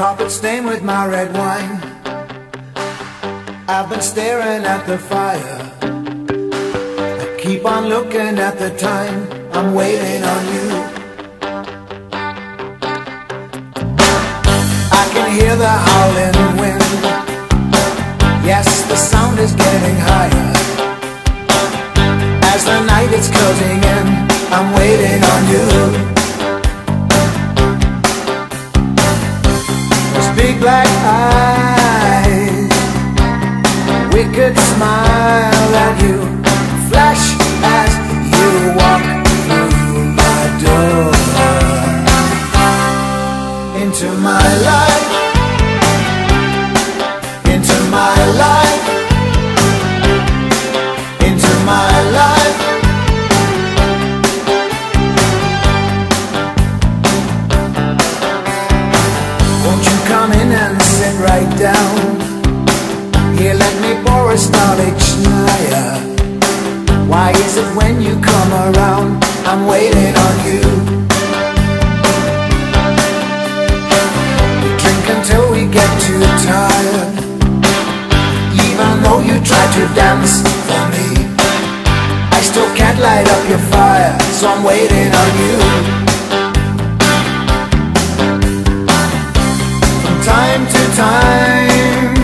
carpet stained with my red wine. I've been staring at the fire. I keep on looking at the time. I'm waiting on you. I can hear the howling wind. Yes, the sound is getting higher. As the night is closing in, I'm waiting on you. Big black eyes, wicked smile at you, Is it when you come around, I'm waiting on you? Drink until we get too tired. Even though you try to dance for me, I still can't light up your fire, so I'm waiting on you. From time to time,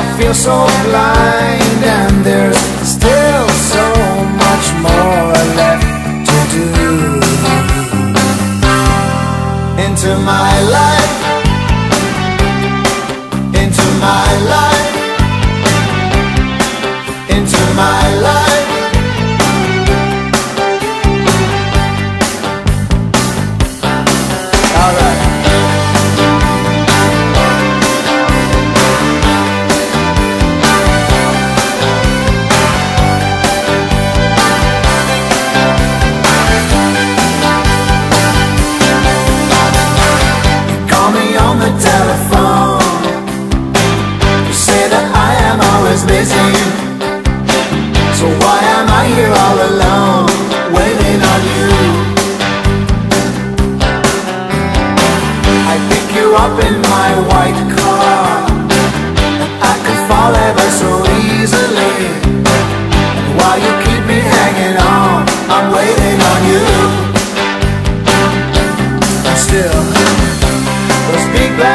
I feel so blind, and there's up in my white car. I could fall ever so easily. While you keep me hanging on, I'm waiting on you. And still. Those big black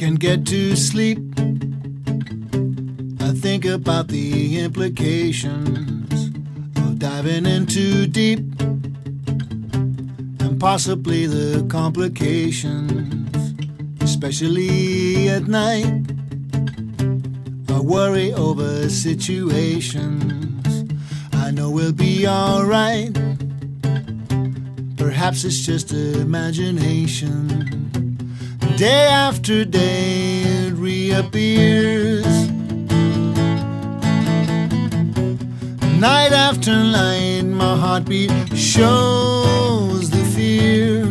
can get to sleep. I think about the implications of diving in too deep and possibly the complications, especially at night. I worry over situations. I know we'll be alright. Perhaps it's just imagination. Day after day it reappears. Night after night, my heartbeat shows the fear.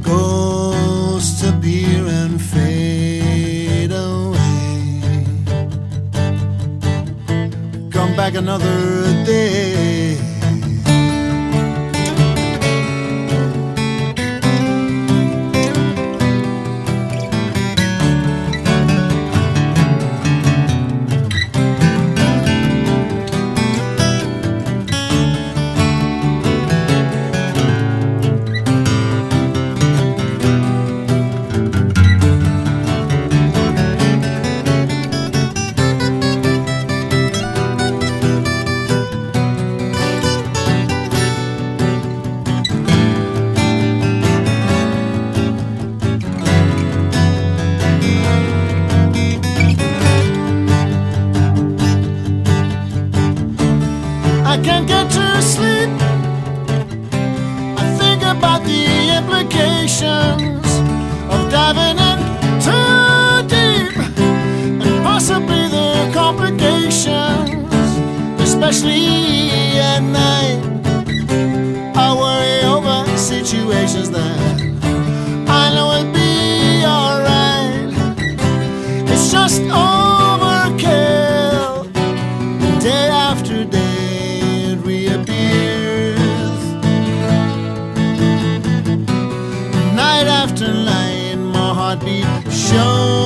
Ghosts appear and fade away. Come back another day. about the implications of diving in. Tonight, my heartbeat shows.